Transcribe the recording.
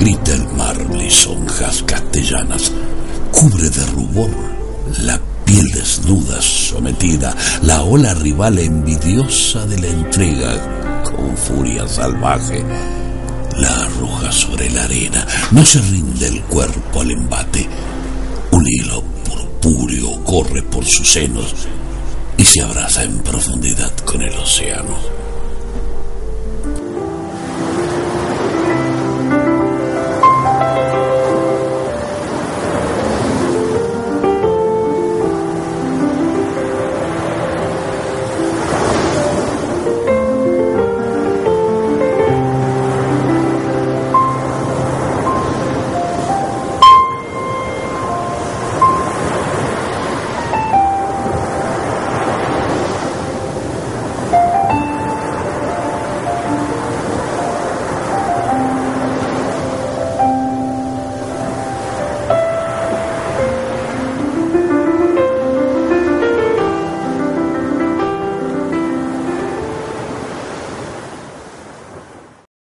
Grita el mar lisonjas castellanas, cubre de rubor la piel desnuda sometida, la ola rival envidiosa de la entrega, con furia salvaje, la arroja sobre la arena, no se rinde el cuerpo al embate, un hilo purpúreo corre por sus senos y se abraza en profundidad con el océano.